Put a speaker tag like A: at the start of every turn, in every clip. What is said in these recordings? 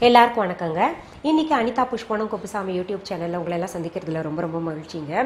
A: எல்லாருக்கும் வணக்கங்க. இன்றைக்கி அனிதா புஷ்பனம் குப்புசாமி யூடியூப் சேனலில் உங்களெல்லாம் சந்திக்கிறதுல ரொம்ப ரொம்ப மகிழ்ச்சிங்க.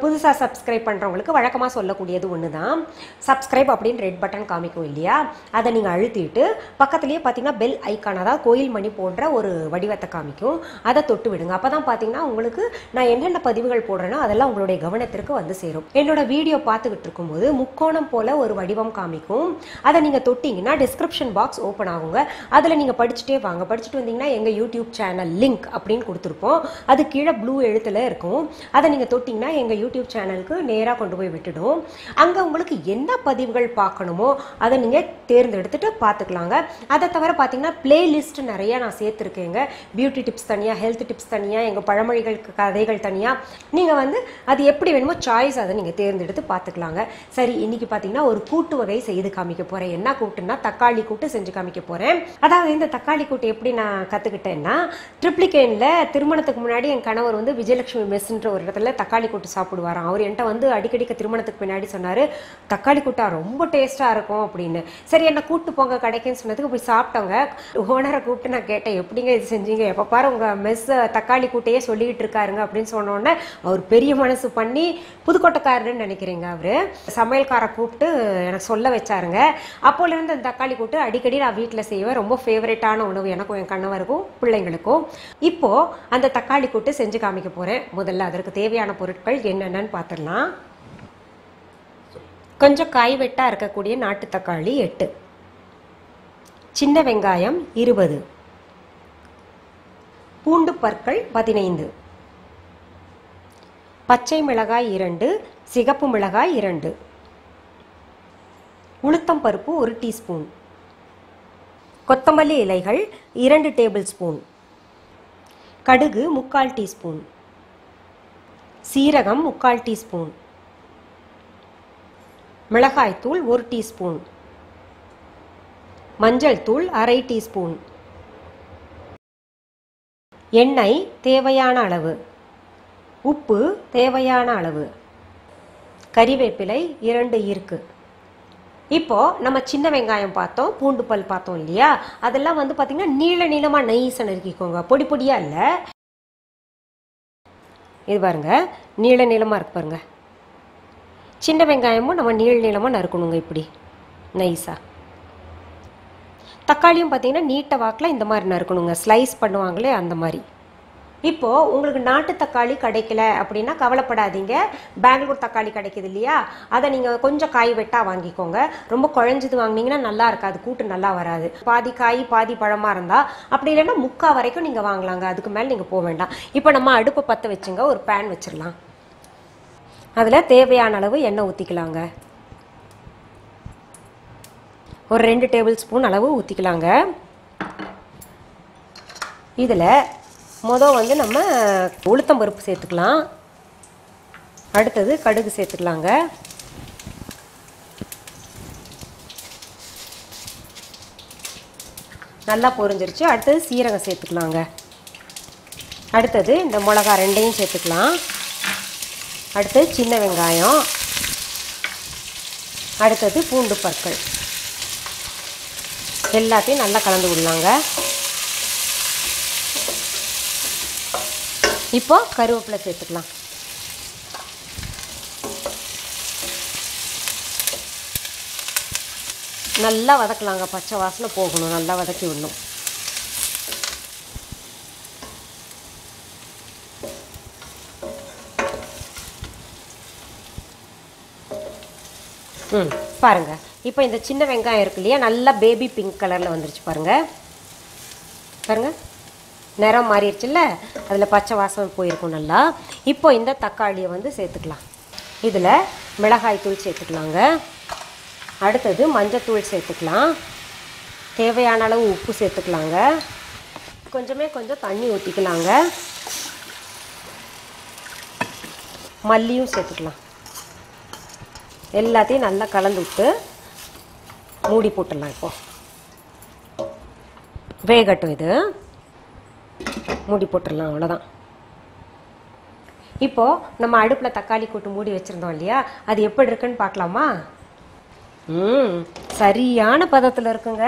A: புதுசாக சப்ஸ்கிரைப் பண்ணுறவங்களுக்கு வழக்கமாக சொல்லக்கூடியது ஒன்று தான் சப்ஸ்கிரைப் அப்படின்னு ரெட் பட்டன் காமிக்கும் இல்லையா? அதை நீங்கள் அழுத்திட்டு பக்கத்துலேயே பார்த்தீங்கன்னா பெல் ஐக்கான் அதாவது கோயில் மணி போன்ற ஒரு வடிவத்தை காமிக்கும். அதை தொட்டு விடுங்க. அப்போ தான் பார்த்தீங்கன்னா உங்களுக்கு நான் என்னென்ன பதிவுகள் போடுறேனோ அதெல்லாம் உங்களுடைய கவனத்திற்கு வந்து சேரும். என்னோட வீடியோ பார்த்துக்கிட்டு இருக்கும்போது முக்கோணம் போல ஒரு வடிவம் காமிக்கும். அதை நீங்கள் தொட்டிங்கன்னா டிஸ்கிரிப்ஷன் பாக்ஸ் ஓப்பன் ஆகுங்க. அதில் நீங்கள் படிச்சுட்டே வாங்க. படிச்சுட்டு வந்தீங்கன்னா எங்கள் யூடியூப் சேனல் லிங்க் அப்படின்னு கொடுத்துருப்போம். அது கீழே ப்ளூ எழுத்தில் இருக்கும். அதை நீங்கள் தொட்டிங்கன்னா எங்கள் யூடியூப் சேனலுக்கு நேராக கொண்டு போய் விட்டுடும். அங்கே உங்களுக்கு என்ன பதிவுகள் பார்க்கணுமோ அதை நீங்கள் தேர்ந்தெடுத்துட்டு பார்த்துக்கலாங்க. அதை தவிர பார்த்தீங்கன்னா பிளேலிஸ்ட் நிறைய நான் சேர்த்துருக்கேங்க. பியூட்டி டிப்ஸ் தனியாக ஹெல்த் டிப்ஸ் தனியாக எங்கள் பழமொழிகள் கதைகள் தனியாக நீங்கள் வந்து அது எப்படி வேணுமோ சாய்ஸ் அதை நீங்கள் தேர்ந்தெடுத்து பார்த்துக்கலாங்க. சரி இன்னைக்கு பார்த்தீங்கன்னா ஒரு கூட்டு வகை செய்து காமிக்க போகிறேன் என்ன கூட்டுன்னா தக்காளி கூட்டு செஞ்சு காமிக்க போகிறேன் அதாவது இந்த தக்காளி கூட்டு எப்படி நான் கற்றுக்கிட்டேன்னா ட்ரிப்ளிகேனில் திருமணத்துக்கு முன்னாடி என் கணவர் வந்து விஜயலட்சுமி மெஸ்ன்ற ஒரு இடத்துல தக்காளி கூட்டு சாப்பிடுவாராம். அவர் என்கிட்ட வந்து அடிக்கடிக்க திருமணத்துக்கு பின்னாடி சொன்னார் தக்காளி கூட்டா ரொம்ப டேஸ்ட்டாக இருக்கும் அப்படின்னு. சரி என்னை கூட்டு போங்க கடைக்குன்னு சொன்னதுக்கு போய் சாப்பிட்டோங்க. ஓனரை கூப்பிட்டு நான் கேட்டேன் எப்படிங்க இது செஞ்சீங்க? எப்போ பாரு உங்கள் மெஸ் தக்காளி கூட்டையே சொல்லிக்கிட்டு இருக்காருங்க அப்படின்னு சொன்னோன்னே அவர் பெரிய மனசு பண்ணி புதுக்கோட்டைக்காரருன்னு நினைக்கிறீங்க அவர்? சமையல்காரை கூப்பிட்டு எனக்கு சொல்ல வச்சாருங்க. அப்போலேருந்து அந்த தக்காளி கூட்டு அடிக்கடி நான் வீட்டில் செய்வேன். ரொம்ப ஃபேவரட்டான உணவு எனக்கும் என் கணவருக்கும் பிள்ளைங்களுக்கும். இப்போ அந்த தக்காளி கூட்டு செஞ்சு காமிக்க போகிறேன் முதல்ல அதற்கு தேவையான பொருட்கள் என்னென்னு பார்த்துடலாம். கொஞ்சம் காய் வெட்டா இருக்கக்கூடிய நாட்டு தக்காளி எட்டு. சின்ன வெங்காயம் இருபது. பூண்டு பற்கள் பதினைந்து. பச்சை மிளகாய் இரண்டு சிகப்பு மிளகாய் இரண்டு. உளுத்தம் பருப்பு ஒரு டீஸ்பூன். கொத்தமல்லி இலைகள் இரண்டு டேபிள் ஸ்பூன். கடுகு முக்கால் டீஸ்பூன். சீரகம் முக்கால் டீஸ்பூன். மிளகாய்த்தூள் ஒரு டீஸ்பூன். மஞ்சள் தூள் அரை டீஸ்பூன். எண்ணெய் தேவையான அளவு. உப்பு தேவையான அளவு. கறிவேப்பிலை இரண்டு இருக்கு. இப்போ நம்ம சின்ன வெங்காயம் பார்த்தோம் பூண்டு பல் பார்த்தோம் இல்லையா? அதெல்லாம் வந்து பார்த்தீங்கன்னா நீள நீளமாக நைஸாக நறுக்கிக்கோங்க. பொடி பொடியாக இல்லை. இது பாருங்க. நீள நீளமாக இருக்கு பாருங்க. சின்ன வெங்காயமும் நம்ம நீள நீளமாக நறுக்கணுங்க இப்படி. நைஸாக தக்காளியும் பார்த்தீங்கன்னா நீட்ட வாக்கில் இந்த மாதிரி நறுக்கணுங்க. ஸ்லைஸ் பண்ணுவாங்களே அந்த மாதிரி. இப்போ உங்களுக்கு நாட்டு தக்காளி கிடைக்கல அப்படின்னா கவலைப்படாதீங்க. பெங்களூர் தக்காளி கிடைக்குது இல்லையா? அதை நீங்கள் கொஞ்சம் காய் வெட்டா வாங்கிக்கோங்க. ரொம்ப குழஞ்சது வாங்கினீங்கன்னா நல்லா இருக்காது கூட்டு நல்லா வராது. பாதி காய் பாதி பழமாக இருந்தால் அப்படி இல்லைன்னா முக்கா வரைக்கும் நீங்கள் வாங்கலாங்க. அதுக்கு மேலே நீங்கள் போக வேண்டாம். இப்போ நம்ம அடுப்பை பற்ற வச்சுங்க. ஒரு பேன் வச்சிடலாம். அதில் தேவையான அளவு எண்ணெய் ஊற்றிக்கலாங்க ஒரு ரெண்டு டேபிள் ஸ்பூன் அளவு ஊற்றிக்கலாங்க இதில் மொதல் வந்து நம்ம உளுத்தம் பருப்பு சேர்த்துக்கலாம். அடுத்தது கடுகு சேர்த்துக்கலாங்க. நல்லா பொரிஞ்சிருச்சு. அடுத்தது சீரகம் சேர்த்துக்கலாங்க. அடுத்தது இந்த மிளகா ரெண்டையும் சேர்த்துக்கலாம். அடுத்தது சின்ன வெங்காயம். அடுத்தது பூண்டு பற்கள். எல்லாத்தையும் நல்லா கலந்து விடலாங்க. இப்போ கருவேப்பிலை சேர்த்துக்கலாம். நல்லா வதக்கலாங்க. பச்சை வாசனை போகணும். நல்லா வதக்கி விடணும். ம் பாருங்க. இப்போ இந்த சின்ன வெங்காயம் இருக்கு இல்லையா? நல்லா பேபி பிங்க் கலரில் வந்துருச்சு பாருங்கள் பாருங்கள் நிறம் மாறிடுச்சுல்ல? அதில் பச்சை வாசம் போயிருக்கும் நல்லா. இப்போ இந்த தக்காளியை வந்து சேர்த்துக்கலாம். இதில் மிளகாய் தூள் சேர்த்துக்கலாங்க. அடுத்தது மஞ்சத்தூள் சேர்த்துக்கலாம். தேவையான அளவு உப்பு சேர்த்துக்கலாங்க. கொஞ்சமே கொஞ்சம் தண்ணி ஊற்றிக்கலாங்க மல்லியும் சேர்த்துக்கலாம். எல்லாத்தையும் நல்லா கலந்து விட்டு மூடி போட்டுடலாம் இப்போது வேகட்டும் இது. மூடி போட்டுடலாம் அவ்வளோதான் இப்போ நம்ம அடுப்பில் தக்காளி கூட்டு மூடி வச்சுருந்தோம் இல்லையா? அது எப்படி இருக்குன்னு பார்க்கலாமா? ம் சரியான பதத்தில் இருக்குங்க.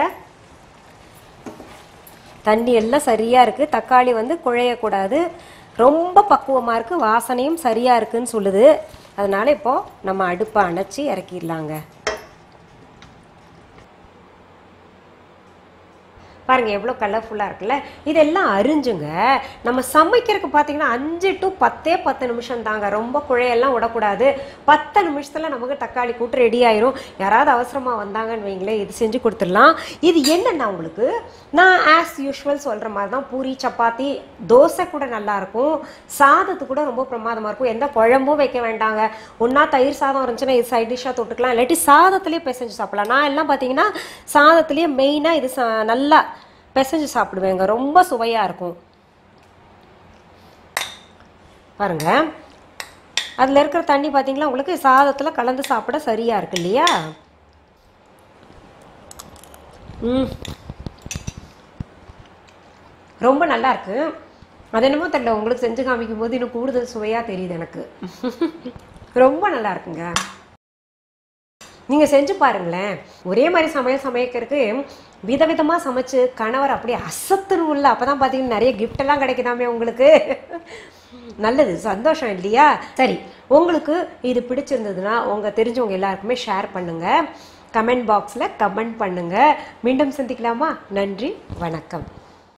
A: தண்ணி எல்லாம் சரியாக இருக்குது தக்காளி வந்து குழையக்கூடாது. ரொம்ப பக்குவமாக இருக்குது வாசனையும் சரியாக இருக்குன்னு சொல்லுது. அதனால் இப்போது நம்ம அடுப்பை அணைச்சி இறக்கிடலாங்க. பாருங்க எவ்வளோ கலர்ஃபுல்லாக இருக்குல்ல? இதெல்லாம் அரிஞ்சுங்க. நம்ம சமைக்கிறதுக்கு பார்த்தீங்கன்னா அஞ்சு டு பத்தே பத்து நிமிஷம் தாங்க. ரொம்ப குழையெல்லாம் விடக்கூடாது. பத்து நிமிஷத்தில் நமக்கு தக்காளி கூட்டு ரெடி ஆயிரும். யாராவது அவசரமாக வந்தாங்கன்னு வைங்களேன் இது செஞ்சு கொடுத்துடலாம். இது என்னென்னா உங்களுக்கு நான் ஆஸ் யூஷுவல் சொல்கிற மாதிரி தான் பூரி சப்பாத்தி தோசை கூட நல்லாயிருக்கும் சாதத்து கூட ரொம்ப பிரமாதமாக இருக்கும். எந்த குழம்பும் வைக்க வேண்டாங்க. ஒன்றா தயிர் சாதம் இருந்துச்சுன்னா இது சைட் டிஷ்ஷாக தொட்டுக்கலாம். இல்லாட்டி சாதத்துலேயே பிசைஞ்சு சாப்பிடலாம். நான் எல்லாம் பார்த்தீங்கன்னா சாதத்துலேயே மெயினாக இது சா- நல்லா பிசைஞ்சு சாப்பிடுவேங்க. ரொம்ப சுவையாக இருக்கும். பாருங்க. அதில் இருக்கிற தண்ணி பார்த்திங்களா உங்களுக்கு சாதத்தில் கலந்து சாப்பிட சரியாக இருக்கு இல்லையா? ம். ரொம்ப நல்லா இருக்கு. அது என்னமோ தெரியல. உங்களுக்கு செஞ்சு காமிக்கும் போது இன்னும் கூடுதல் சுவையாக தெரியுது எனக்கு. ரொம்ப நல்லா இருக்குங்க. நீங்கள் செஞ்சு பாருங்களேன். ஒரே மாதிரி சமையல் சமைக்கிறதுக்கு விதவிதமாக சமைச்சு கணவர் அப்படியே அசத்துருவில்ல அப்போ தான் பார்த்தீங்கன்னா நிறைய கிஃப்டெல்லாம் எல்லாம் கிடைக்குதாமே உங்களுக்கு. நல்லது சந்தோஷம் இல்லையா? சரி உங்களுக்கு இது பிடிச்சிருந்ததுன்னா உங்கள் தெரிஞ்சவங்க எல்லாருக்குமே ஷேர் பண்ணுங்கள் கமெண்ட் பாக்ஸில் கமெண்ட் பண்ணுங்கள் மீண்டும் சந்திக்கலாமா? நன்றி வணக்கம்.